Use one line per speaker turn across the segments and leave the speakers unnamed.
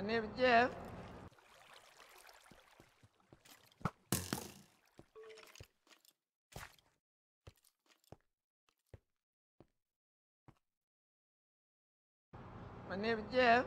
My name is Jeff. My name is Jeff.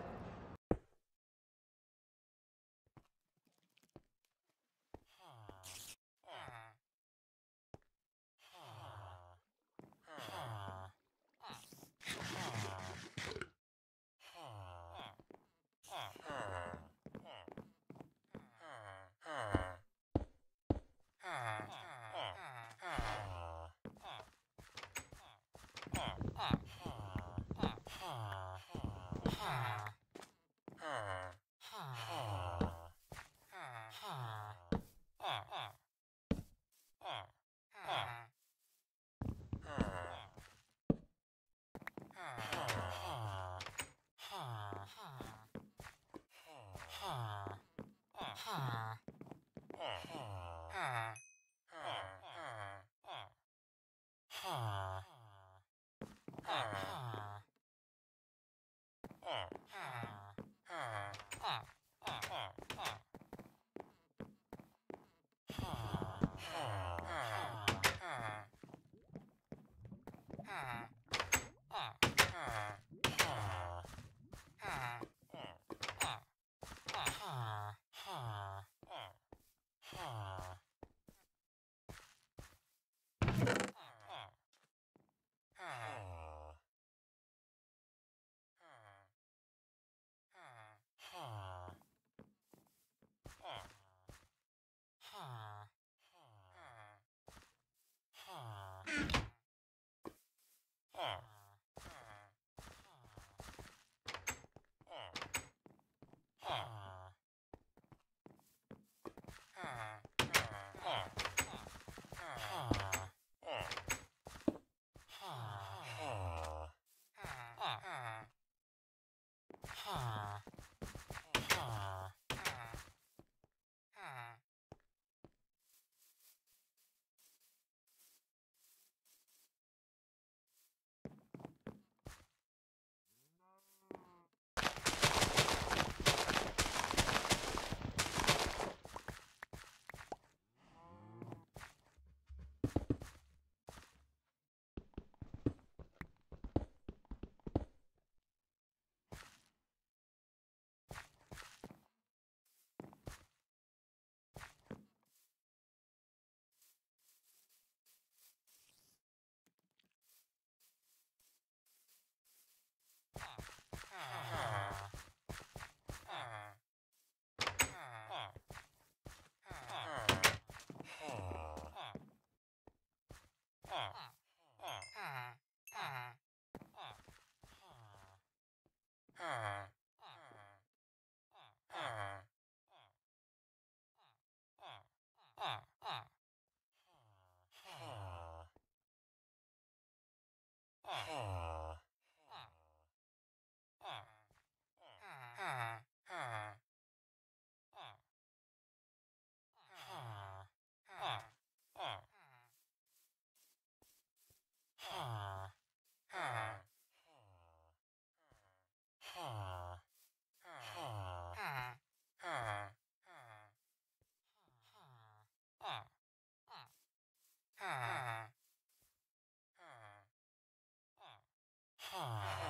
Ah.
Huh.